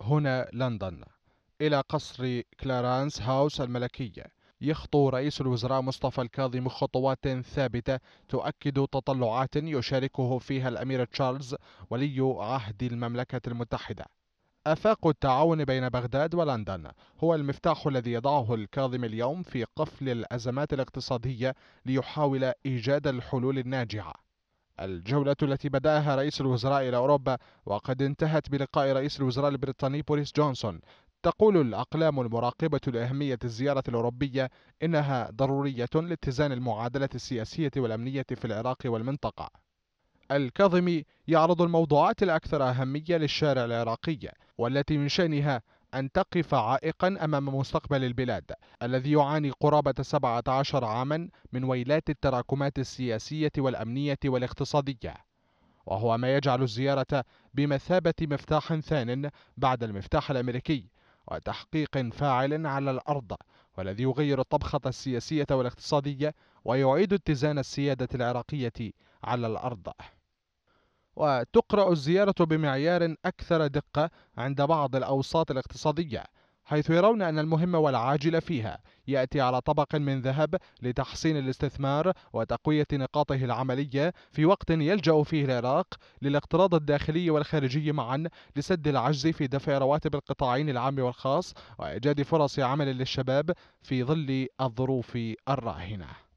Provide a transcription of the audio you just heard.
هنا لندن إلى قصر كلارانس هاوس الملكي يخطو رئيس الوزراء مصطفى الكاظمي خطوات ثابتة تؤكد تطلعات يشاركه فيها الأمير تشارلز ولي عهد المملكة المتحدة. آفاق التعاون بين بغداد ولندن هو المفتاح الذي يضعه الكاظمي اليوم في قفل الأزمات الاقتصادية ليحاول إيجاد الحلول الناجعة. الجولة التي بدأها رئيس الوزراء إلى أوروبا وقد انتهت بلقاء رئيس الوزراء البريطاني بوريس جونسون. تقول الأقلام المراقبة لأهمية الزيارة الأوروبية إنها ضرورية لاتزان المعادلة السياسية والأمنية في العراق والمنطقة. الكاظمي يعرض الموضوعات الأكثر أهمية للشارع العراقي والتي من شأنها أن تقف عائقا أمام مستقبل البلاد الذي يعاني قرابة 17 عاما من ويلات التراكمات السياسية والأمنية والاقتصادية. وهو ما يجعل الزيارة بمثابة مفتاح ثان بعد المفتاح الأمريكي وتحقيق فاعل على الأرض والذي يغير الطبخة السياسية والاقتصادية ويعيد اتزان السيادة العراقية على الأرض. وتقرأ الزيارة بمعيار أكثر دقة عند بعض الأوساط الاقتصادية حيث يرون أن المهم والعاجل فيها. يأتي على طبق من ذهب لتحسين الاستثمار وتقوية نقاطه العملية في وقت يلجأ فيه العراق للاقتراض الداخلي والخارجي معا لسد العجز في دفع رواتب القطاعين العام والخاص وإيجاد فرص عمل للشباب في ظل الظروف الراهنة.